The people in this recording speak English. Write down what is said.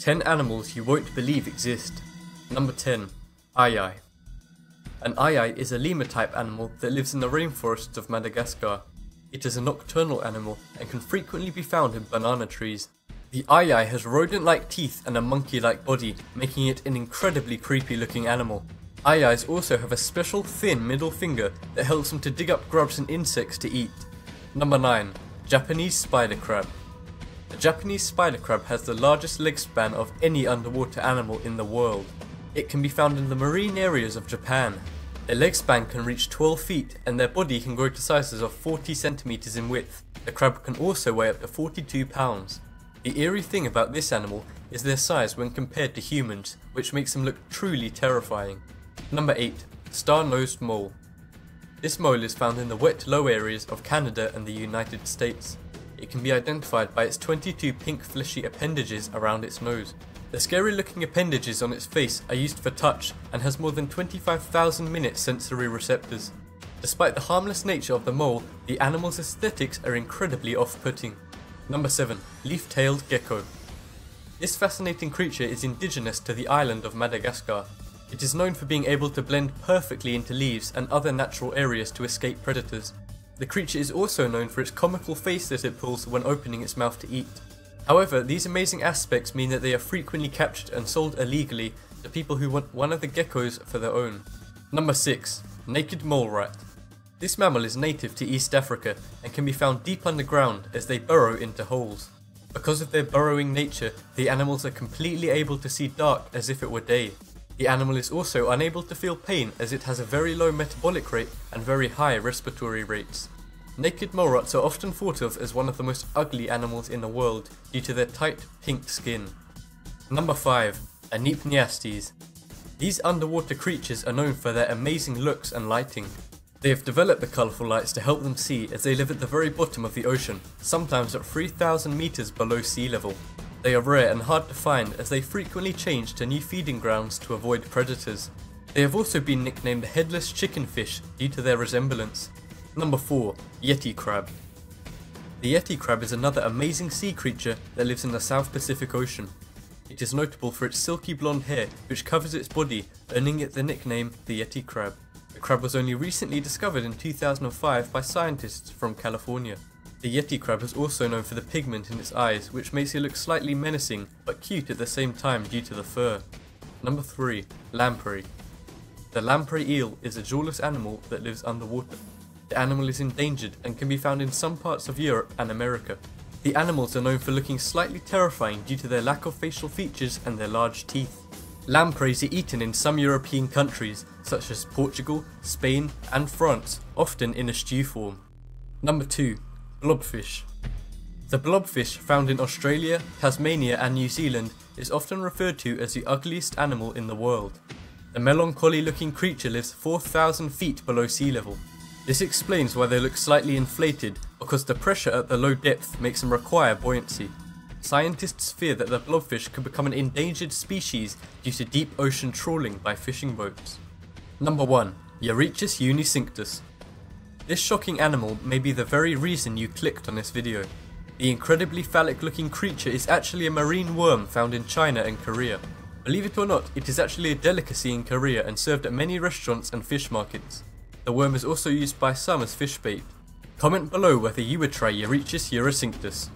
10 animals you won't believe exist. Number 10. Aye An aye is a lemur type animal that lives in the rainforests of Madagascar. It is a nocturnal animal and can frequently be found in banana trees. The aye has rodent-like teeth and a monkey-like body, making it an incredibly creepy looking animal. Ayes also have a special thin middle finger that helps them to dig up grubs and insects to eat. Number 9. Japanese Spider Crab the Japanese spider crab has the largest leg span of any underwater animal in the world. It can be found in the marine areas of Japan. Their leg span can reach 12 feet and their body can grow to sizes of 40 centimeters in width. The crab can also weigh up to 42 pounds. The eerie thing about this animal is their size when compared to humans, which makes them look truly terrifying. Number 8. Star-nosed mole. This mole is found in the wet low areas of Canada and the United States. It can be identified by its 22 pink fleshy appendages around its nose. The scary looking appendages on its face are used for touch and has more than 25,000 minute sensory receptors. Despite the harmless nature of the mole, the animal's aesthetics are incredibly off-putting. Number 7. Leaf-tailed gecko. This fascinating creature is indigenous to the island of Madagascar. It is known for being able to blend perfectly into leaves and other natural areas to escape predators. The creature is also known for its comical face that it pulls when opening its mouth to eat. However, these amazing aspects mean that they are frequently captured and sold illegally to people who want one of the geckos for their own. Number 6. Naked Mole Rat This mammal is native to East Africa and can be found deep underground as they burrow into holes. Because of their burrowing nature, the animals are completely able to see dark as if it were day. The animal is also unable to feel pain as it has a very low metabolic rate and very high respiratory rates. Naked mole rats are often thought of as one of the most ugly animals in the world due to their tight pink skin. Number 5. Enypniastes. These underwater creatures are known for their amazing looks and lighting. They have developed the colourful lights to help them see as they live at the very bottom of the ocean, sometimes at 3000 metres below sea level. They are rare and hard to find as they frequently change to new feeding grounds to avoid predators. They have also been nicknamed headless chickenfish due to their resemblance. Number 4. Yeti Crab The Yeti crab is another amazing sea creature that lives in the South Pacific Ocean. It is notable for its silky blonde hair which covers its body, earning it the nickname the Yeti crab. The crab was only recently discovered in 2005 by scientists from California. The Yeti crab is also known for the pigment in its eyes, which makes it look slightly menacing, but cute at the same time due to the fur. Number 3. Lamprey The lamprey eel is a jawless animal that lives underwater. The animal is endangered and can be found in some parts of Europe and America. The animals are known for looking slightly terrifying due to their lack of facial features and their large teeth. Lampreys are eaten in some European countries, such as Portugal, Spain and France, often in a stew form. Number 2. Blobfish. The blobfish found in Australia, Tasmania and New Zealand is often referred to as the ugliest animal in the world. The melancholy looking creature lives 4,000 feet below sea level. This explains why they look slightly inflated because the pressure at the low depth makes them require buoyancy. Scientists fear that the blobfish could become an endangered species due to deep ocean trawling by fishing boats. Number 1. Urechis unicinctus this shocking animal may be the very reason you clicked on this video. The incredibly phallic looking creature is actually a marine worm found in China and Korea. Believe it or not, it is actually a delicacy in Korea and served at many restaurants and fish markets. The worm is also used by some as fish bait. Comment below whether you would try Urechis unicinctus.